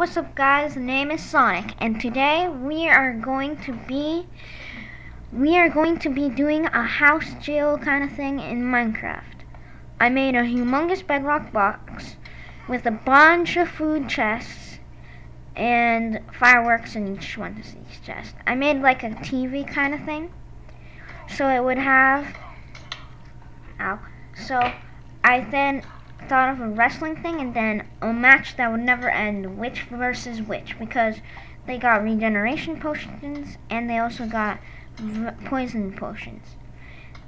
What's up guys, the name is Sonic and today we are going to be we are going to be doing a house jail kind of thing in Minecraft. I made a humongous bedrock box with a bunch of food chests and fireworks in each one of these chests. I made like a TV kind of thing. So it would have ow. So I then thought of a wrestling thing and then a match that would never end, witch versus witch, because they got regeneration potions and they also got poison potions.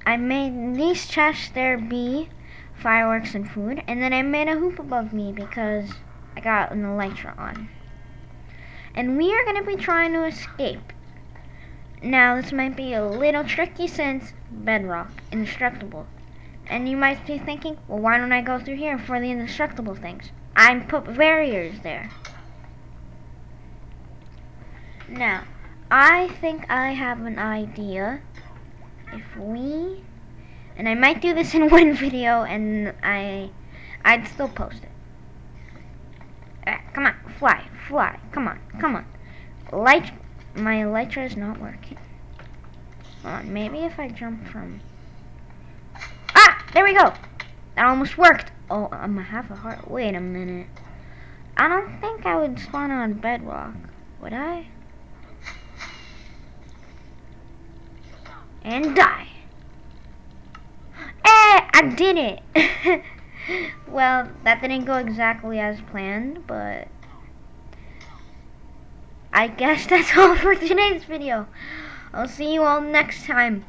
I made these chests there be fireworks and food, and then I made a hoop above me because I got an elytra on. And we are going to be trying to escape. Now, this might be a little tricky since bedrock, indestructible. And you might be thinking, well, why don't I go through here for the indestructible things? I put barriers there. Now, I think I have an idea. If we, and I might do this in one video, and I, I'd still post it. Right, come on, fly, fly, come on, come on. Light, my elytra is not working. Hold on, maybe if I jump from there we go. That almost worked. Oh, I'm a half a heart. Wait a minute. I don't think I would spawn on bedrock. Would I? And die. Eh, I did it. well, that didn't go exactly as planned, but I guess that's all for today's video. I'll see you all next time.